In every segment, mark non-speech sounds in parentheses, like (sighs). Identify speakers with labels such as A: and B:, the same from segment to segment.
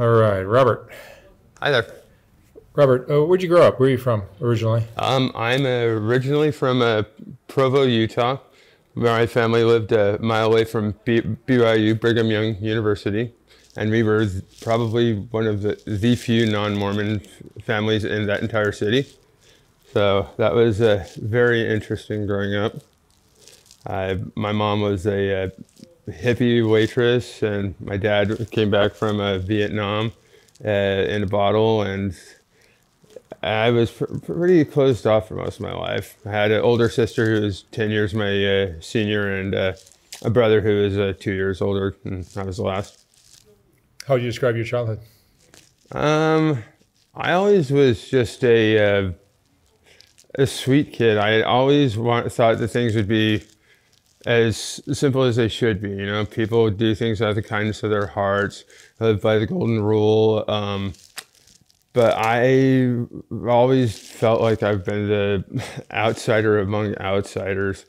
A: All right, Robert.
B: Hi there.
A: Robert, uh, where'd you grow up? Where are you from originally?
B: Um, I'm uh, originally from uh, Provo, Utah. My family lived a mile away from B- BYU, Brigham Young University, and we were probably one of the, the few non-Mormon families in that entire city. So that was uh, very interesting growing up. my mom was a, uh, hippie waitress, and my dad came back from uh, Vietnam uh, in a bottle, and I was pr- pretty closed off for most of my life. I had an older sister who was 10 years my uh, senior, and uh, a brother who was uh, two years older, and I was the last.
A: How would you describe your childhood?
B: Um, I always was just a uh, a sweet kid. I always want, thought that things would be as simple as they should be. You know, people do things out of the kindness of their hearts, live by the golden rule. Um, but I always felt like I've been the (laughs) outsider among outsiders,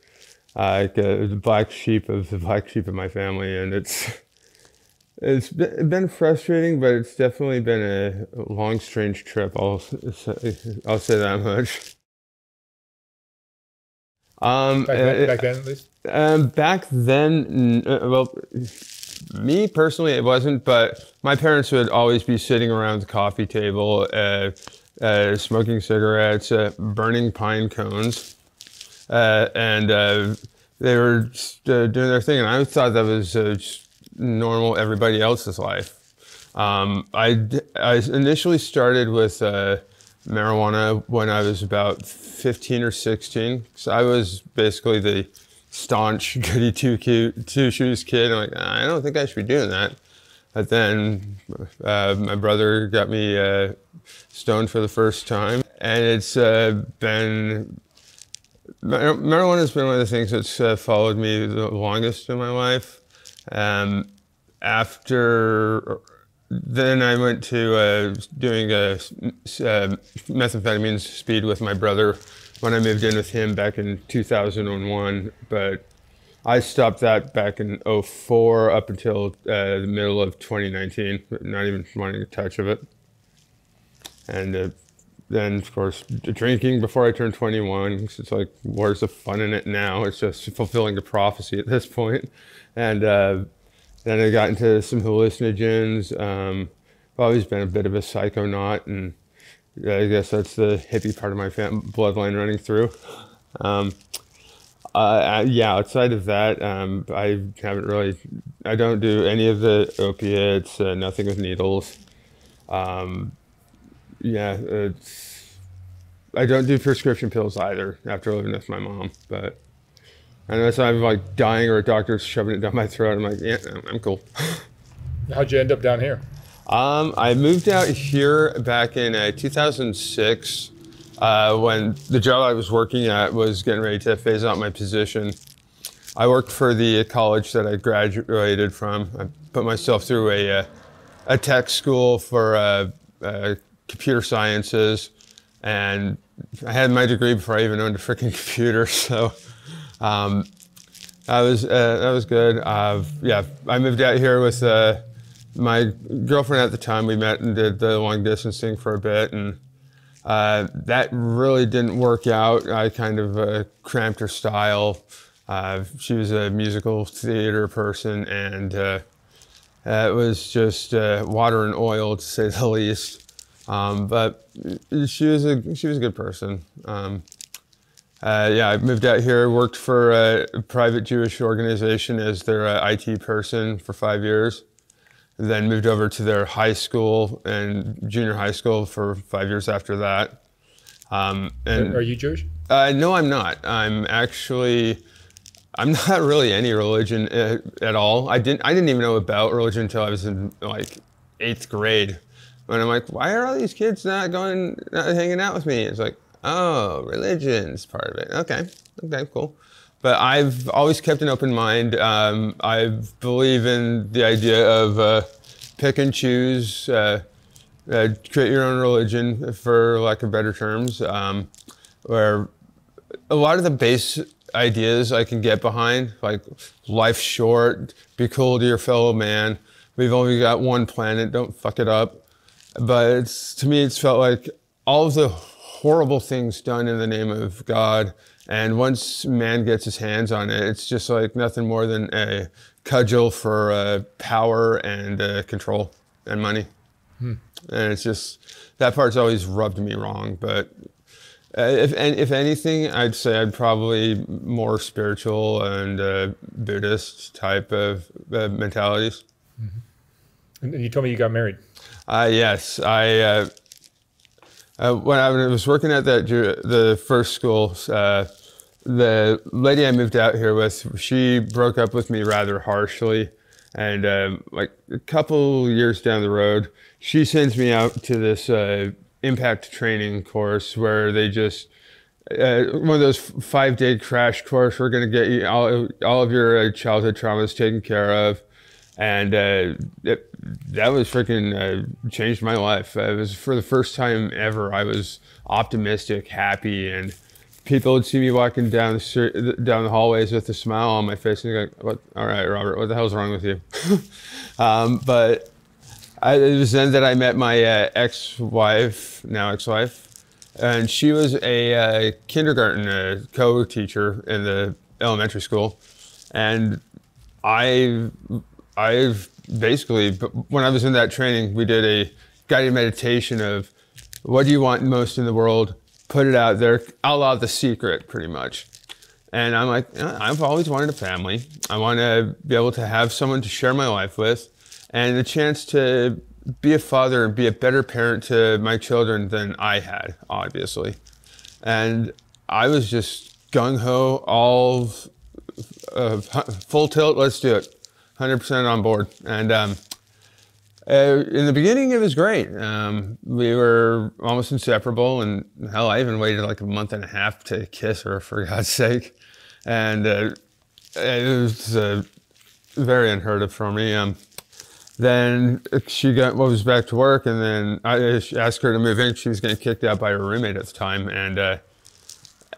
B: uh, like the black sheep of the black sheep of my family, and it's (laughs) it's been frustrating, but it's definitely been a long, strange trip. I'll I'll say that much.
A: Um, back, then, uh, back then, at least.
B: Um, back then, uh, well, me personally, it wasn't, but my parents would always be sitting around the coffee table, uh, uh, smoking cigarettes, uh, burning pine cones, uh, and uh, they were doing their thing. And I thought that was normal, everybody else's life. Um, I, I initially started with marijuana when I was about 15 or 16. So I was basically the staunch (laughs) goody two, two shoes kid. I'm like, I don't think I should be doing that. But then uh, my brother got me uh, stoned for the first time, and it's uh, been marijuana has been one of the things that's uh, followed me the longest in my life. Um, after then, I went to uh, doing a uh, methamphetamine speed with my brother when I moved in with him back in 2001, but I stopped that back in 04 up until uh, the middle of 2019, not even wanting a touch of it. And uh, then, of course, drinking before I turned 21. It's like, where's the fun in it now? It's just fulfilling a prophecy at this point. And uh, then I got into some hallucinogens. Um, I've always been a bit of a psychonaut and I guess that's the hippie part of my bloodline running through. Um, uh, yeah, outside of that, um, I haven't really, I don't do any of the opiates, uh, nothing with needles. Um, yeah, I don't do prescription pills either after living with my mom, but unless I'm like dying or a doctor's shoving it down my throat, I'm like, yeah, I'm cool. (laughs)
A: How'd you end up down here?
B: Um, I moved out here back in uh, 2006 uh, when the job I was working at was getting ready to phase out my position. I worked for the college that I graduated from. I put myself through a, uh, a tech school for uh, uh, computer sciences, and I had my degree before I even owned a freaking (laughs) computer. So um, that was uh, that was good. yeah, I moved out here with my girlfriend at the time, we met and did the long distance thing for a bit, and uh, that really didn't work out. I kind of uh, cramped her style. Uh, she was a musical theater person, and uh, it was just uh, water and oil, to say the (laughs) least. Um, but she was a she was a good person. Um, uh, yeah, I moved out here, worked for a private Jewish organization as their IT person for five years then moved over to their high school and junior high school for five years after that.
A: Um, and are you Jewish?
B: Uh, no, I'm not. I'm actually. I'm (laughs) not really any religion uh, at all. I didn't. I didn't even know about religion until I was in like eighth grade. When I'm like, why are all these kids not going, not hanging out with me? It's like, oh, religion's part of it. Okay, okay, cool but I've always kept an open mind. Um, I believe in the idea of uh, pick and choose, uh, uh, create your own religion, for lack of better terms, um, where a lot of the base ideas I can get behind, like life's short, be cool to your fellow man, we've only got one planet. Don't fuck it up. But it's to me, it's felt like all of the horrible things done in the name of God. And once man gets his hands on it, it's just like nothing more than a cudgel for uh, power and uh, control and money. Hmm. And it's just that part's always rubbed me wrong. But uh, if and if anything, I'd say I'd probably more spiritual and uh, Buddhist type of uh, mentalities.
A: Mm-hmm. And you told me you got married.
B: Uh, yes, I. Uh, uh, when I was working at that the first school, the lady I moved out here with, she broke up with me rather harshly, and um, like a couple years down the road, she sends me out to this impact training course where they just uh, one of those five day crash course. We're going to get you all, all of your uh, childhood traumas taken care of. And uh, it, that was freaking uh, changed my life. it was for the first time ever. I was optimistic, happy, and people would see me walking down the down the hallways with a smile on my face and like, "What? All right, Robert, what the hell's wrong with you?" (laughs) um, but I, it was then that I met my uh, ex-wife, now ex-wife, and she was a uh, kindergarten uh, co-teacher in the elementary school, and I, I've basically when I was in that training, we did a guided meditation of what do you want most in the world, put it out there, outlaw the secret, pretty much. And I'm like, I've always wanted a family. I want to be able to have someone to share my life with and the chance to be a father and be a better parent to my children than I had, obviously. And I was just gung ho, all uh, full tilt, let's do it. 100% on board. And um, uh, in the beginning, it was great. Um, we were almost inseparable, and hell, I even waited like a month and a half to kiss her, for (laughs) God's sake. And uh, it was uh, very unheard of for me. Um, then she got was back to work, and then I asked her to move in. She was getting kicked out by her roommate at the time, and uh,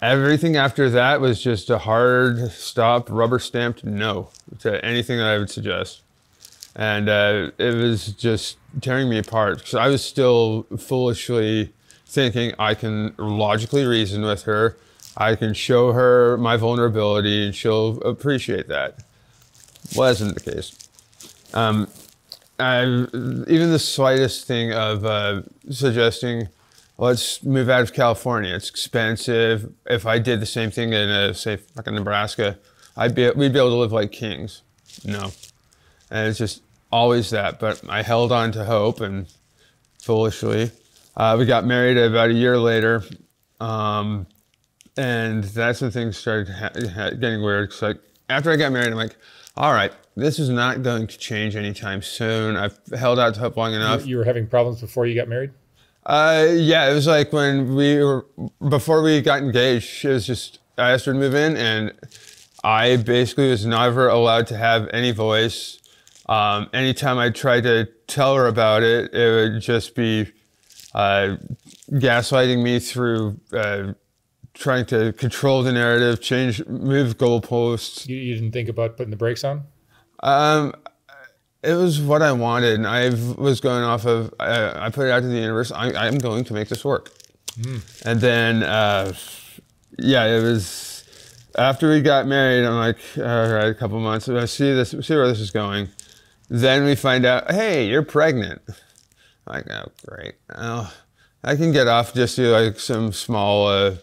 B: everything after that was just a hard stop, rubber stamped no to anything that I would suggest. And uh, it was just tearing me apart because I was still foolishly thinking I can logically reason with her. I can show her my vulnerability and she'll appreciate that. Wasn't the case. Um, even the slightest thing of uh, suggesting, let's move out of California. It's expensive. If I did the same thing in, a, say, like in Nebraska, I'd be we'd be able to live like kings. No, and it's just always that. But I held on to hope, and foolishly, uh, we got married about a year later, um, and that's when things started ha- getting weird. Cause like after I got married, I'm like, all right, this is not going to change anytime soon. I've held out to hope long enough.
A: You were having problems before you got married?
B: Uh, yeah, it was like when we were, before we got engaged, it was just, I asked her to move in and I basically was never allowed to have any voice. Um, anytime I tried to tell her about it, it would just be uh, gaslighting me through uh, trying to control the narrative, change, move goalposts.
A: You, you didn't think about putting the brakes on?
B: Um, it was what I wanted, and I was going off of. Uh, I put it out to the universe. I, am going to make this work. Mm. And then, uh, yeah, it was after we got married. I'm like, all right, a couple months. I see this. See where this is going. Then we find out, hey, you're pregnant. I'm like, oh, great. Oh, I can get off just do like some small, uh,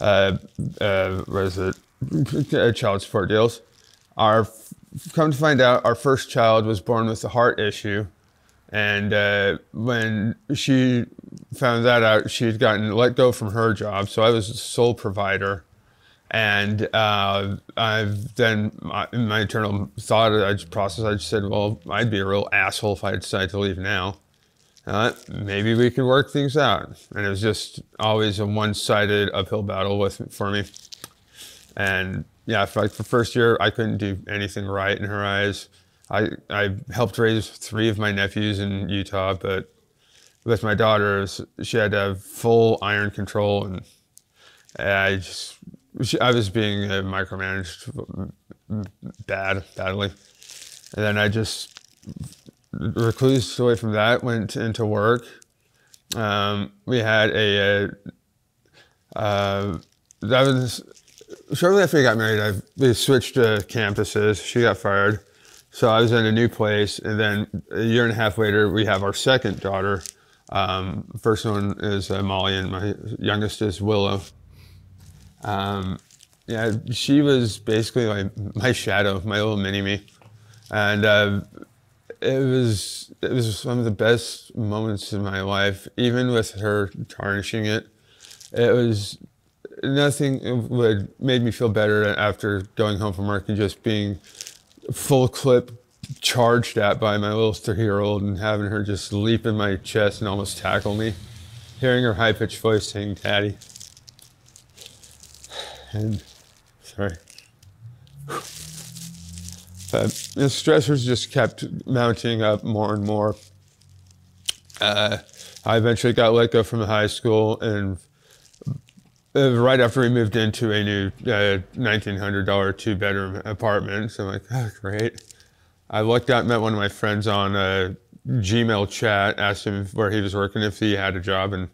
B: uh, uh, what is it, (laughs) child support deals. Our come to find out, our first child was born with a heart issue. And uh, when she found that out, she had gotten let go from her job. So I was the sole provider. And uh, I've then, my, in my internal thought, I just processed, I just said, well, I'd be a real asshole if I decided to leave now. Uh, maybe we could work things out. And it was just always a one sided uphill battle with for me. And yeah, for like the first year, I couldn't do anything right in her eyes. I, I helped raise three of my nephews in Utah, but with my daughters, she had to have full iron control, and I just I was being micromanaged bad, badly, and then I just reclused away from that, went into work. Um, we had a, uh, uh, that was shortly after we got married. I we switched uh, campuses. She got fired, so I was in a new place. And then a year and a half later, we have our second daughter. Um, first one is uh, Molly, and my youngest is Willow. Um, yeah, she was basically like my shadow, my little mini me, and uh, it was it was one of the best moments in my life. Even with her tarnishing it, it was nothing would made me feel better after going home from work and just being full clip charged at by my little three year old and having her just leap in my chest and almost tackle me. Hearing her high pitched voice saying, Daddy. And, sorry. But the stressors just kept mounting up more and more. Uh, I eventually got let go from the high school and right after we moved into a new uh, $1,900 two bedroom apartment. So I'm like, oh, great. I looked out, met one of my friends on a Gmail chat, asked him where he was working, if he had a job. And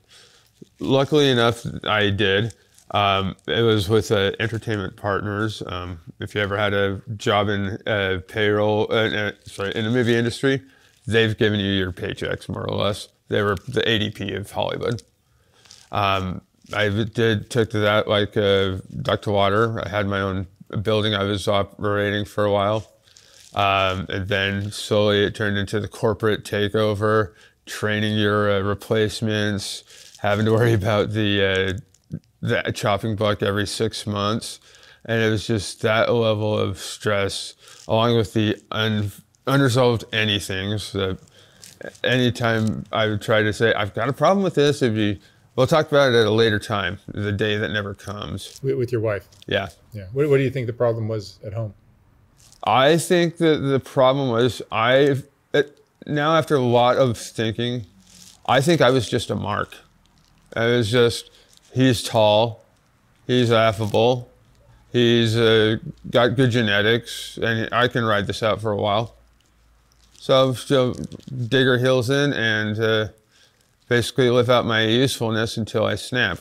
B: luckily enough, I did. Um, it was with uh, Entertainment Partners. Um, if you ever had a job in uh, payroll, uh, uh sorry, in the movie industry, they've given you your paychecks more or less. They were the ADP of Hollywood. Um, I did took to that like a duck to water. I had my own building I was operating for a while. Um, and then slowly it turned into the corporate takeover, training your uh, replacements, having to worry about the, uh, the chopping block every six months. And it was just that level of stress, along with the un- unresolved anythings that anytime I would try to say, I've got a problem with this, if you We'll talk about it at a later time, the day that never comes.
A: With your wife?
B: Yeah.
A: Yeah. What, what do you think the problem was at home?
B: I think that the problem was I, now after a lot of thinking, I think I was just a mark. I was just, he's tall, he's affable, he's uh, got good genetics, and I can ride this out for a while. So, so dig our heels in and uh, basically live out my usefulness until I snap.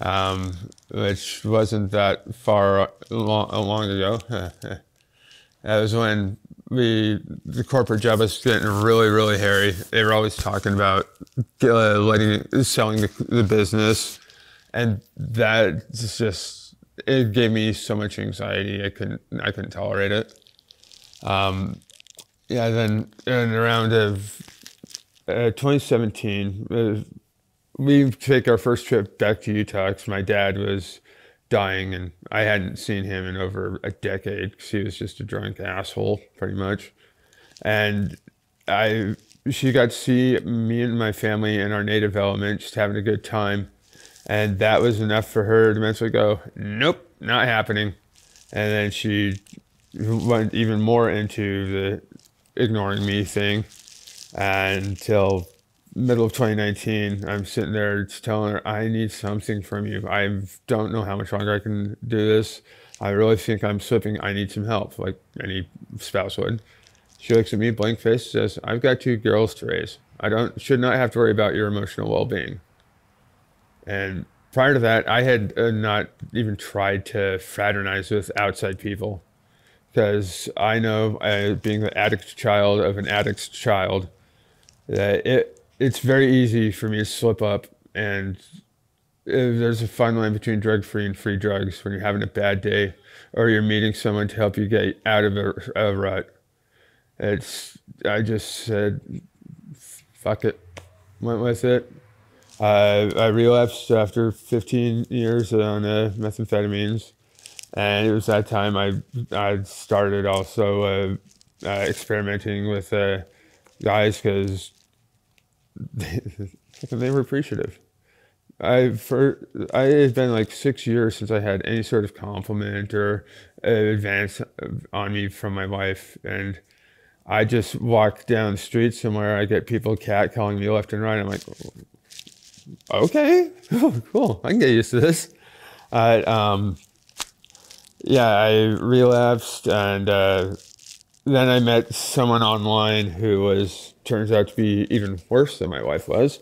B: um, which wasn't that far long, long ago. (laughs) that was when we, the corporate job was getting really, really hairy. They were always talking about uh, letting, selling the, the business. And that just, it gave me so much anxiety. I couldn't, I couldn't tolerate it. Um, yeah, then in around of uh, 2017, uh, we take our first trip back to Utah because my dad was dying and I hadn't seen him in over a decade because he was just a drunk asshole, pretty much. And I, she got to see me and my family in our native element, just having a good time. And that was enough for her to mentally go, nope, not happening. And then she went even more into the ignoring me thing until middle of 2019 i'm sitting there telling her i need something from you. I don't know how much longer i can do this. I really think i'm slipping. I need some help like any spouse would. She looks at me blank face says i've got two girls to raise. I don't should not have to worry about your emotional well-being. And prior to that i had uh, not even tried to fraternize with outside people because i know uh, being the addict child of an addict's child that it it's very easy for me to slip up and there's a fine line between drug free and free drugs when you're having a bad day or you're meeting someone to help you get out of a, a rut. It's I just said fuck it, went with it. Uh, I relapsed after 15 years on uh, methamphetamines, and it was that time I I started also uh, uh experimenting with uh, guys because they, (laughs) they were appreciative. I for I had been like six years since I had any sort of compliment or advance on me from my wife, and I just walk down the street somewhere. I get people cat calling me left and right. I'm like, okay, (laughs) oh, cool. I can get used to this. Uh, um, yeah, I relapsed and uh, then I met someone online who was turns out to be even worse than my wife was.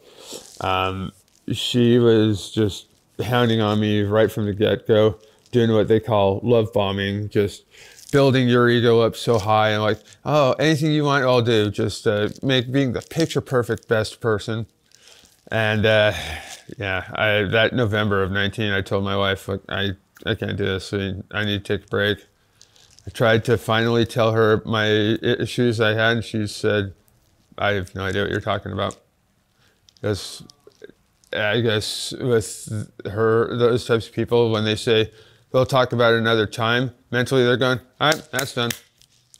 B: Um, she was just hounding on me right from the get go, doing what they call love bombing, just building your ego up so high and like, oh, anything you want, I'll do. Just uh, make being the picture perfect best person. And uh, yeah, I, that November of 19, I told my wife, like, I, I can't do this. I, I need to take a break. I tried to finally tell her my issues I had, and she said, I have no idea what you're talking about. Because I guess with her, those types of people, when they say they'll talk about it another time, mentally they're going, all right, that's done.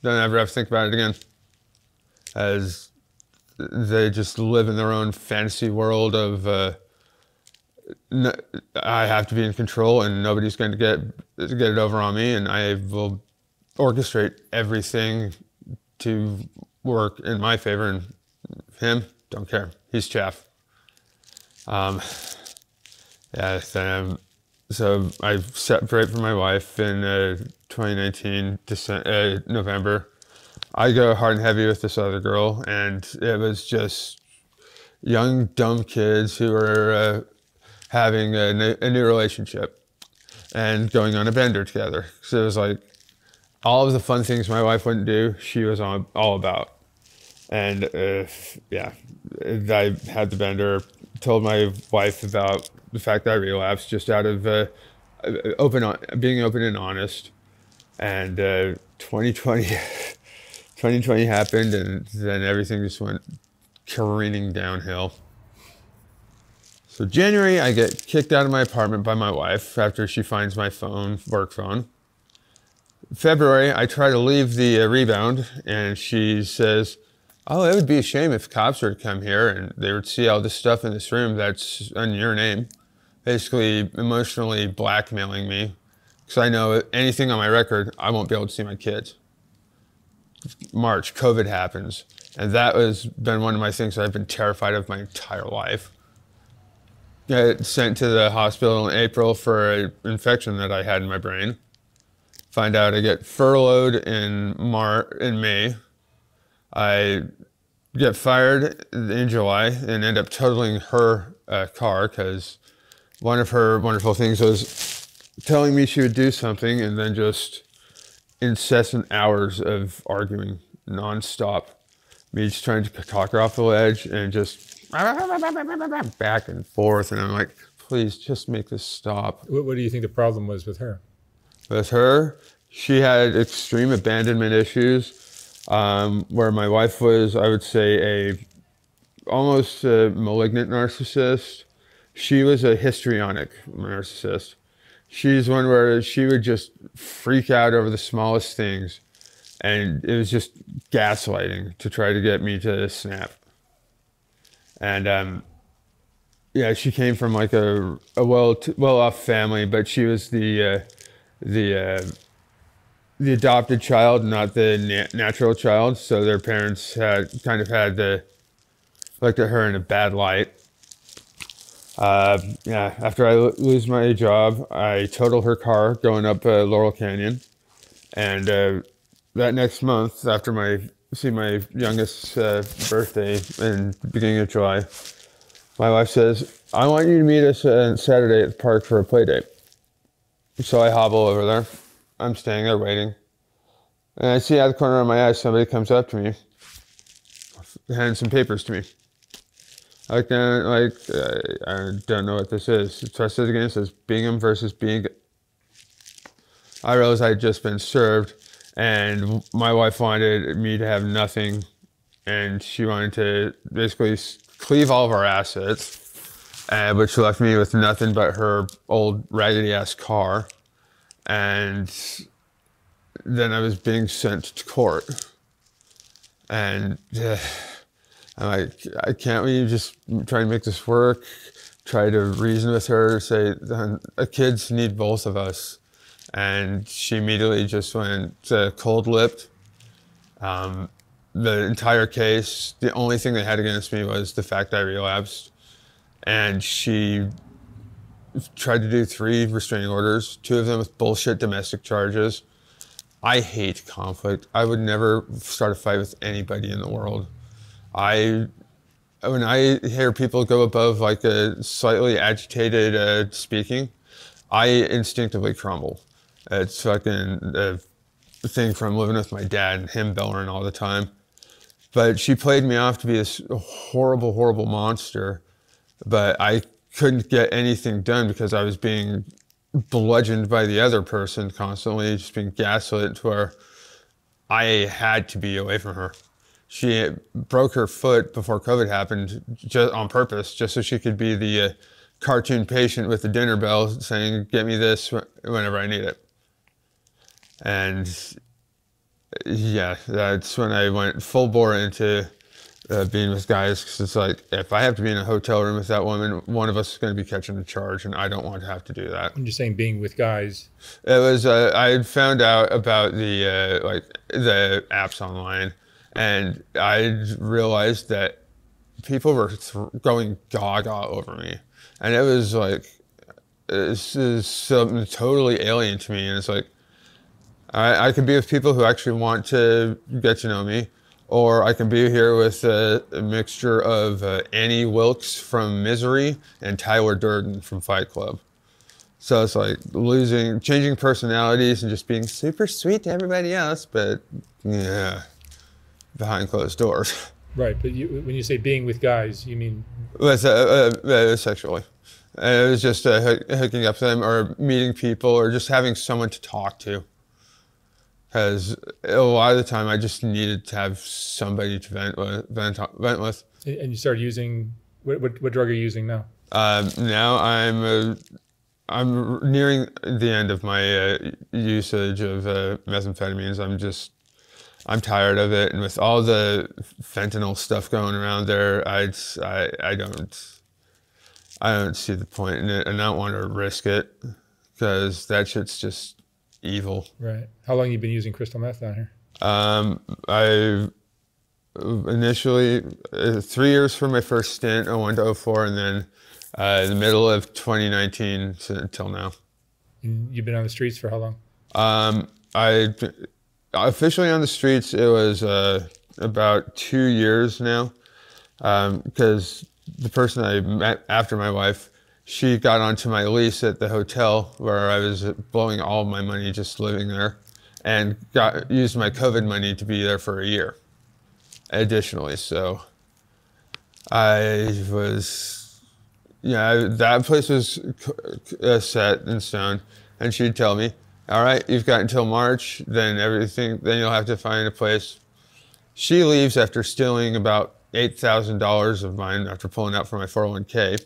B: Don't ever have to think about it again. As they just live in their own fantasy world of, uh, I have to be in control and nobody's going to get get it over on me, and I will orchestrate everything to work in my favor. And him, don't care. He's chaff. Um, yeah, then, so I separate from my wife in uh, 2019 December, uh, November. I go hard and heavy with this other girl, and it was just young, dumb kids who were uh, having a a new relationship and going on a bender together. So it was like all of the fun things my wife wouldn't do, she was on all about. And uh, yeah, I had the bender, told my wife about the fact that I relapsed just out of uh, open, being open and honest. And uh, 2020, 2020 (laughs) happened, and then everything just went careening downhill. So January, I get kicked out of my apartment by my wife after she finds my phone, work phone. February, I try to leave the uh, rebound, and she says, "Oh, it would be a shame if cops were to come here and they would see all this stuff in this room that's on your name." Basically, emotionally blackmailing me, because I know anything on my record, I won't be able to see my kids. March, COVID happens, and that has been one of my things that I've been terrified of my entire life get sent to the hospital in April for an infection that I had in my brain. Find out I get furloughed in Mar in May. I get fired in July and end up totaling her uh, car because one of her wonderful things was telling me she would do something and then just incessant hours of arguing nonstop. Me just trying to talk her off the ledge and just back and forth. And I'm like, please just make this stop.
A: What, what do you think the problem was with her?
B: With her, she had extreme abandonment issues, um, where my wife was, I would say, a almost a malignant narcissist. She was a histrionic narcissist. She's one where she would just freak out over the smallest things. And it was just gaslighting to try to get me to snap and um, yeah, she came from like a, a well well off family, but she was the uh, the uh, the adopted child, not the na- natural child. So their parents had kind of had the looked at her in a bad light. Uh, yeah, after I lose my job, I total her car going up uh, Laurel Canyon, and uh, that next month, after my see my youngest uh, birthday in beginning of July, my wife says, I want you to meet us on Saturday at the park for a play date. So I hobble over there. I'm standing there waiting. And I see out of the corner of my eye somebody comes up to me, hands some papers to me. I like, uh, like I don't know what this is. So I said again, it says Bingham versus Bingham. I realized I had just been served and my wife wanted me to have nothing and she wanted to basically cleave all of our assets uh, which left me with nothing but her old raggedy ass car and then i was being sent to court and uh, i'm like I can't we just try to make this work try to reason with her say the kids need both of us and she immediately just went uh, cold lipped. Um, the entire case, the only thing they had against me was the fact I relapsed. And she tried to do three restraining orders, two of them with bullshit domestic charges. I hate conflict. I would never start a fight with anybody in the world. I when I hear people go above like a slightly agitated uh, speaking, I instinctively crumble. It's fucking a thing from living with my dad and him bellowing all the time. But she played me off to be this horrible, horrible monster. But I couldn't get anything done because I was being bludgeoned by the other person constantly, just being gaslit to where I had to be away from her. She broke her foot before COVID happened just on purpose, just so she could be the uh, cartoon patient with the dinner bell saying, Get me this whenever I need it. And yeah, that's when I went full bore into uh, being with guys because it's like if I have to be in a hotel room with that woman, one of us is going to be catching a charge, and I don't want to have to do that.
A: I'm just saying, being with guys.
B: It was uh, I had found out about the uh, like the apps online, and I realized that people were th- going gaga over me, and it was like this is something totally alien to me, and it's like I, I could be with people who actually want to get to know me or I can be here with a, a mixture of uh, Annie Wilkes from Misery and Tyler Durden from Fight Club. So it's like losing, changing personalities and just being super sweet to everybody else, but yeah, behind closed doors. (laughs)
A: Right, but you, when you say being with guys, you mean
B: with uh, uh, uh, sexually. It was just uh, hooking up with them or meeting people or just having someone to talk to because a lot of the time I just needed to have somebody to vent with. Vent, vent with.
A: And you started using what, what, what drug are you using now?
B: Um, now I'm uh, I'm nearing the end of my uh, usage of uh, methamphetamines. I'm just I'm tired of it, and with all the fentanyl stuff going around there, I I, I don't I don't see the point in it, and I don't want to risk it because that shit's just evil.
A: Right. How long you been using crystal meth down here?
B: Um, I initially uh, three years for my first stint, 01 to 04, and then uh, the middle of 2019 until now.
A: And you've been on the streets for how long?
B: Um, I officially on the streets. It was uh, about two years now, because um, the person I met after my wife she got onto my lease at the hotel where I was blowing all my money just living there and got used my COVID money to be there for a year additionally. So I was, yeah, that place was uh, set in stone. And she'd tell me, all right, you've got until March, then everything, then you'll have to find a place. She leaves after stealing about $8,000 of mine after pulling out from my 401k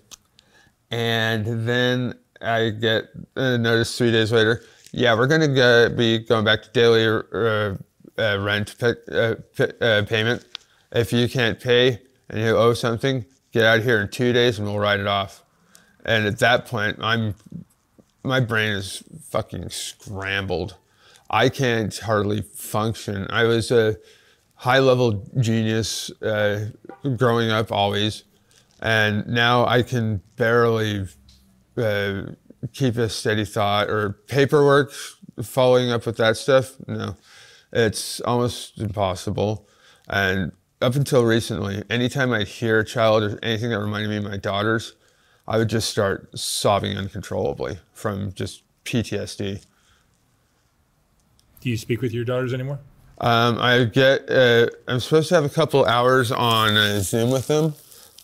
B: and then I get a notice three days later. Yeah, we're going to be going back to daily uh, uh, rent uh, uh, payment. If you can't pay and you owe something, get out of here in two days and we'll write it off. And at that point, I'm my brain is fucking scrambled. I can't hardly function. I was a high level genius uh, growing up always and now I can barely uh, keep a steady thought or paperwork, following up with that stuff. No, it's almost impossible. And up until recently, anytime I'd hear a child or anything that reminded me of my daughters, I would just start sobbing uncontrollably from just PTSD.
A: Do you speak with your daughters anymore?
B: Um, I get. Uh, I'm supposed to have a couple hours on uh, Zoom with them,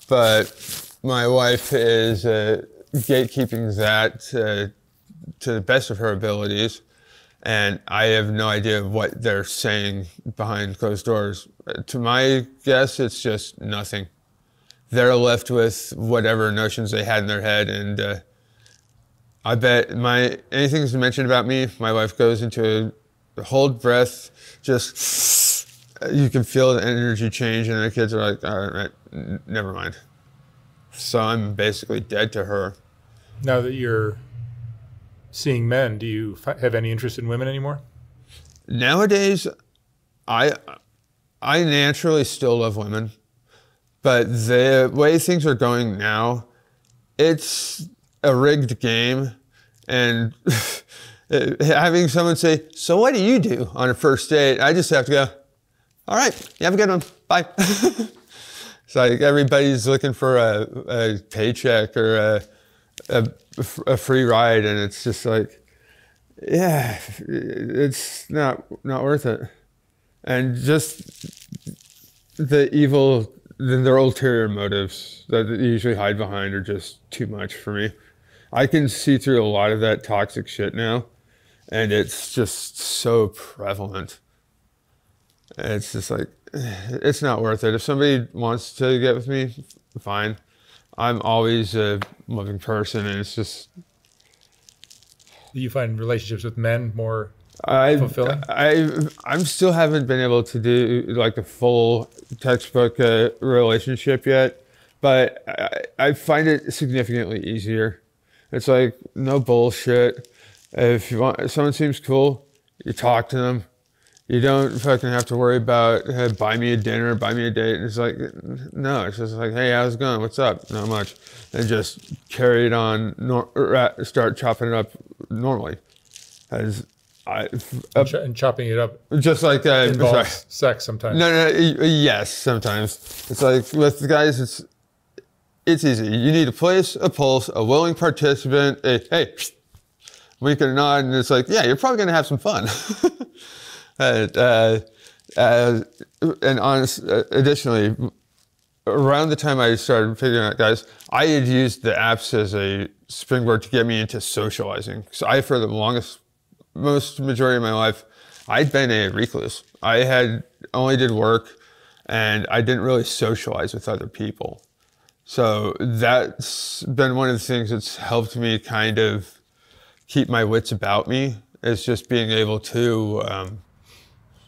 B: but my wife is uh, gatekeeping that uh, to the best of her abilities. And I have no idea what they're saying behind closed doors. To my guess, it's just nothing. They're left with whatever notions they had in their head. And uh, I bet my anything's mentioned about me, my wife goes into a hold breath, just you can feel the energy change, and the kids are like, all right, never mind. So I'm basically dead to her.
A: Now that you're seeing men, do you have any interest in women anymore?
B: Nowadays, I I naturally still love women, but the way things are going now, it's a rigged game, and (laughs) having someone say, "So what do you do on a first date?" I just have to go, "All right, you have a good one, bye." (laughs) it's like everybody's looking for a, a paycheck or a, a, a free ride, and it's just like, yeah, it's not not worth it, and just the evil, their ulterior motives that they usually hide behind are just too much for me. I can see through a lot of that toxic shit now, and it's just so prevalent. It's just like, (sighs) it's not worth it. If somebody wants to get with me, fine. I'm always a loving person, and it's just.
A: Do You find relationships with men more
B: I,
A: fulfilling?
B: I I'm still haven't been able to do like a full textbook uh, relationship yet, but I, I find it significantly easier. It's like no bullshit. If you want, if someone seems cool, you talk to them. You don't fucking have to worry about hey, buy me a dinner, buy me a date. It's like no, it's just like hey, how's it going? What's up? Not much, and just carry it on. Nor, start chopping it up normally. As I,
A: and, ch- and chopping it up
B: just like uh,
A: involves
B: sorry.
A: sex sometimes.
B: No, no, y- yes, sometimes it's like with the guys. It's it's easy. You need a place, a pulse, a willing participant. A, hey, wink and a nod, and it's like, yeah, you're probably gonna have some fun. (laughs) and, uh, uh, and honest, uh, additionally, around the time I started figuring out guys, I had used the apps as a springboard to get me into socializing. So I, for the longest, most majority of my life, I'd been a recluse. I had only did work, and I didn't really socialize with other people. So that's been one of the things that's helped me kind of keep my wits about me is just being able to um,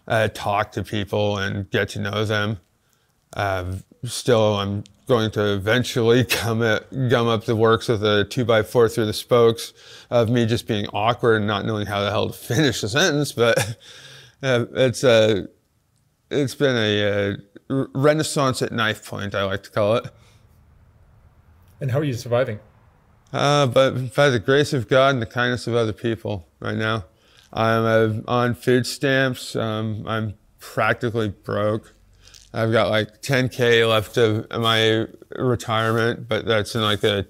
B: uh, talk to people and get to know them. Uh, still, I'm going to eventually (laughs) gum, it, gum up the works with a two by four through the spokes of me just being awkward and not knowing how the hell to (laughs) finish the sentence. But uh, it's a, uh, it's been a, a renaissance at knife point, I like to call it.
A: And how are you surviving?
B: Uh, but by the grace of God and the kindness of other people right now. I'm on food stamps. Um, I'm practically broke. I've got like 10K left of my retirement, but that's in like a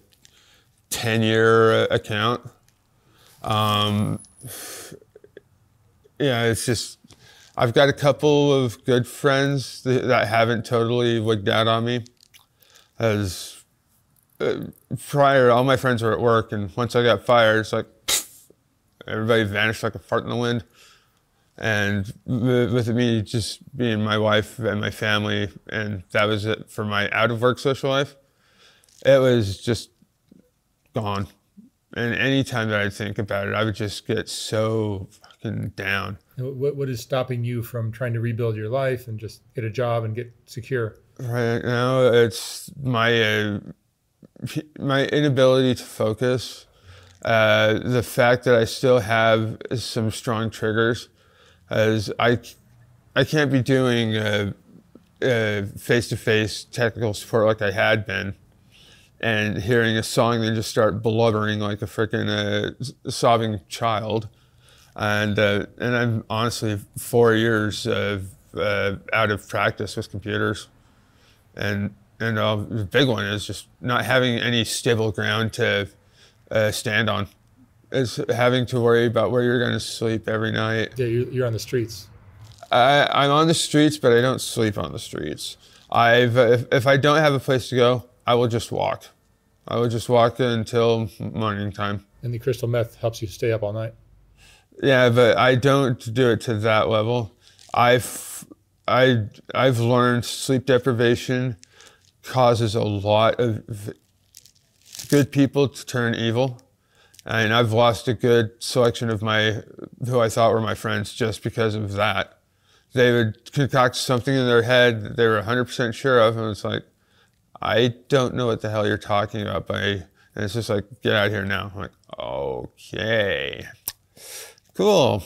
B: 10 year account. Um, yeah, it's just, I've got a couple of good friends that, haven't totally wigged out on me. As uh, prior, all my friends were at work, and once I got fired, it's like everybody vanished like a fart in the wind. And with me just being my wife and my family, and that was it for my out of work social life, it was just gone. And anytime that I'd think about it, I would just get so fucking down.
A: What, what is stopping you from trying to rebuild your life and just get a job and get secure?
B: Right now, it's my uh, my inability to focus, uh, the fact that I still have some strong triggers, as I, I can't be doing face to face technical support like I had been, and hearing a song and just start blubbering like a freaking uh, sobbing child, and uh, and I'm honestly four years of, uh, out of practice with computers, and and uh, the big one is just not having any stable ground to uh, stand on. Is having to worry about where you're going to sleep every night.
A: Yeah, you're on the streets.
B: I, I'm on the streets, but I don't sleep on the streets. I've if, if I don't have a place to go, I will just walk. I will just walk until morning time.
A: And the crystal meth helps you stay up all night.
B: Yeah, but I don't do it to that level. I've I I've learned sleep deprivation causes a lot of good people to turn evil. And I've lost a good selection of my, who I thought were my friends just because of that. They would concoct something in their head that they were 100% sure of. And it's like, I don't know what the hell you're talking about. But I, and it's just like, get out of here now. I'm like, okay, cool.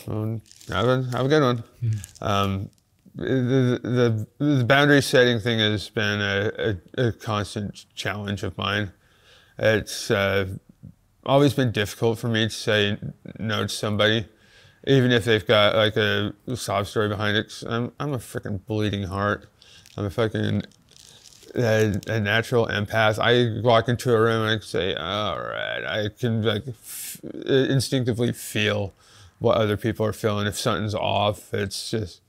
B: Have a, have a good one. Mm-hmm. Um, the, the, the boundary setting thing has been a, a, a constant challenge of mine. It's uh, always been difficult for me to say no to somebody, even if they've got like a sob story behind it. 'cause I'm I'm a freaking bleeding heart. I'm a fucking a, a natural empath. I walk into a room and I say, "All right," I can like instinctively feel what other people are feeling. If something's off, it's just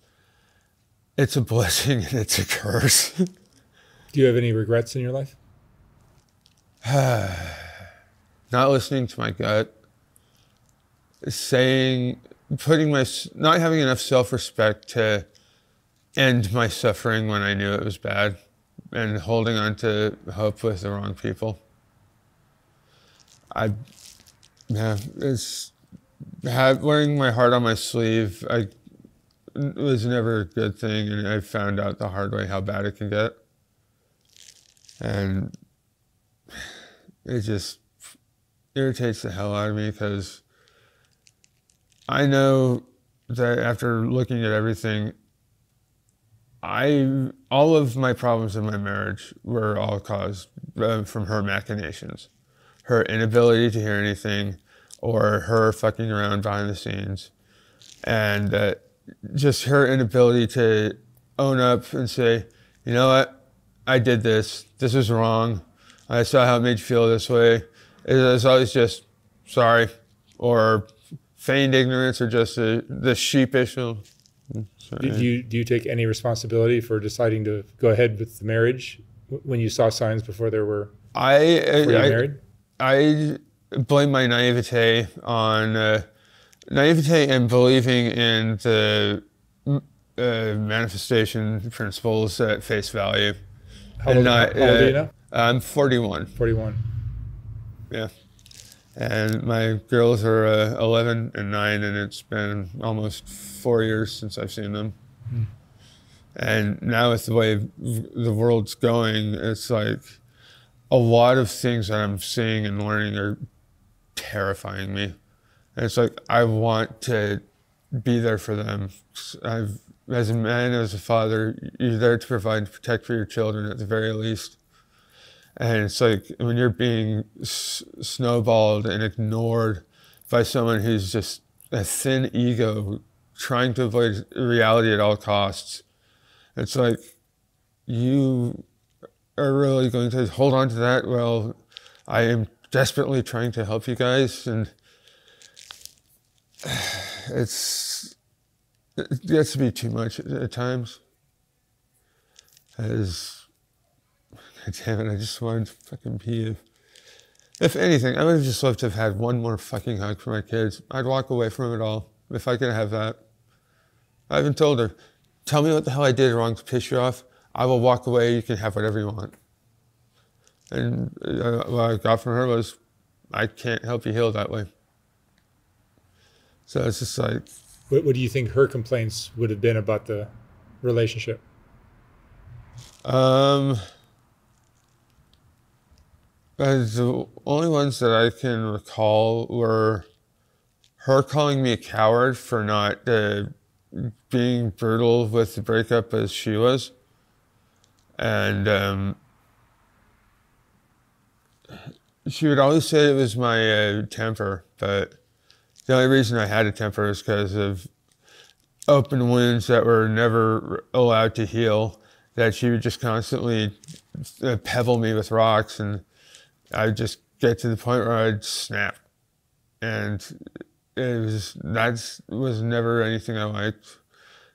B: it's a blessing (laughs) and it's a curse.
A: Do you have any regrets in your life? (sighs)
B: not listening to my gut, saying, putting my, not having enough self respect to end my suffering when I knew it was bad, and holding on to hope with the wrong people. I, yeah, it's have, wearing my heart on my sleeve. I was never a good thing, and I found out the hard way how bad it can get. And it just irritates the hell out of me because I know that after looking at everything, I all of my problems in my marriage were all caused uh, from her machinations, her inability to hear anything, or her fucking around behind the scenes, and uh, just her inability to own up and say, you know what, I did this. This was wrong. I saw how it made you feel this way. It's always just sorry or feigned ignorance or just a, the sheepish. oh.
A: Do you do you take any responsibility for deciding to go ahead with the marriage when you saw signs before there were
B: I,
A: were
B: I,
A: married?
B: I blame my naivete on uh, naivete and believing in the uh, manifestation principles at face value.
A: How old,
B: and not,
A: how old are you
B: uh,
A: now?
B: I'm 41.
A: Forty-one.
B: Yeah. And my girls are uh, 11 and 9, and it's been almost four years since I've seen them. And now, with the way the world's going, it's like a lot of things that I'm seeing and learning are terrifying me. And it's like, I want to be there for them. I've, as a man, as a father, you're there to provide and protect for your children at the very least. And it's like when you're being s- snowballed and ignored by someone who's just a thin ego trying to avoid reality at all costs. It's like you are really going to hold on to that. Well, I am desperately trying to help you guys, and (sighs) it's it gets to be too much at, at times. As God (laughs) damn it, I just wanted to fucking pee. If anything, I would have just loved to have had one more fucking hug for my kids. I'd walk away from it all if I could have that. I even told her, tell me what the hell I did wrong to piss you off. I will walk away. You can have whatever you want. And uh, what I got from her was, I can't help you heal that way. So it's just like,
A: What, what do you think her complaints would have been about the relationship?
B: Um, the only ones that I can recall were her calling me a coward for not uh, being brutal with the breakup as she was, and um, she would always say it was my uh, temper, but the only reason I had a temper is because of open wounds that were never allowed to heal that she would just constantly uh, pebble me with rocks and I'd just get to the point where I'd snap. And it was, that was never anything I liked.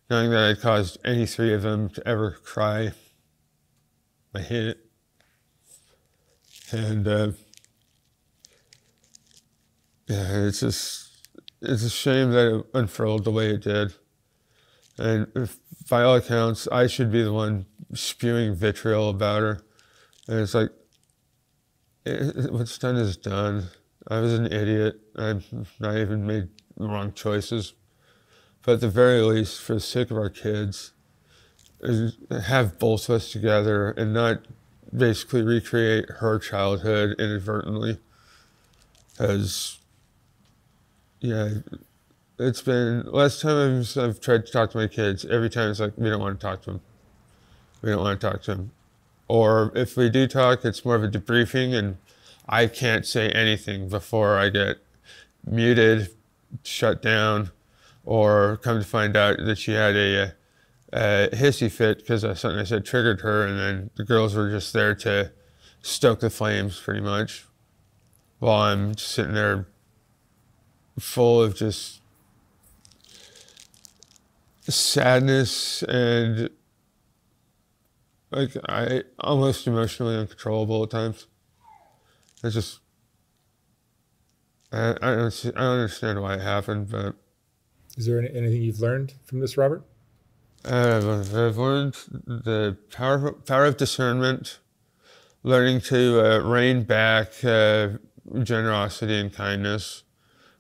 B: Knowing that I caused any three of them to ever cry. I hate it. And, uh, yeah, it's just, it's a shame that it unfurled the way it did. And if, by all accounts, I should be the one spewing vitriol about her. And it's like, it, what's done is done. I was an idiot. I've not even made the wrong choices. But at the very least, for the sake of our kids, have both of us together and not basically recreate her childhood inadvertently. Because, yeah, it's been last time I've, I've tried to talk to my kids. Every time it's like we don't want to talk to them. We don't want to talk to them, or if we do talk, it's more of a debriefing, and I can't say anything before I get muted, shut down, or come to find out that she had a, a hissy fit because something I said triggered her, and then the girls were just there to stoke the flames pretty much while I'm sitting there full of just sadness and like I almost emotionally uncontrollable at times. It's just I, I don't see, I don't understand why it happened, but
A: Is there any, anything you've learned from this, Robert?
B: uh, I've learned the power power of discernment, learning to uh, rein back uh, generosity and kindness,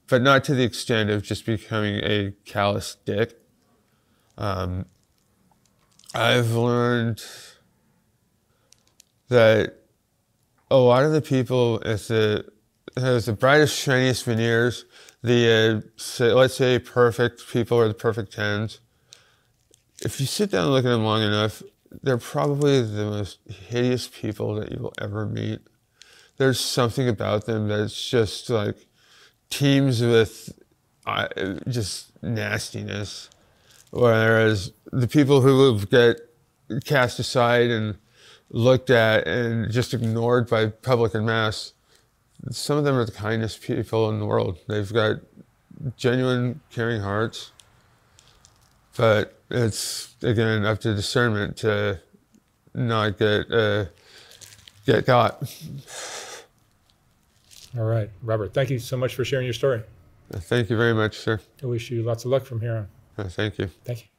B: but not to the extent of just becoming a callous dick. Um, I've learned that a lot of the people at the has the brightest, shiniest veneers, the uh, say, let's say perfect people or the perfect tens. If you sit down and look at them long enough, they're probably the most hideous people that you will ever meet. There's something about them that's just like teems with uh, just nastiness. Whereas the people who get cast aside and looked at and just ignored by public and mass, some of them are the kindest people in the world. They've got genuine, caring hearts. But it's again up to discernment to not get uh, get caught.
A: All right, Robert. Thank you so much for sharing your story.
B: Thank you very much, sir.
A: I wish you lots of luck from here on.
B: Uh, Thank you.
A: Thank you.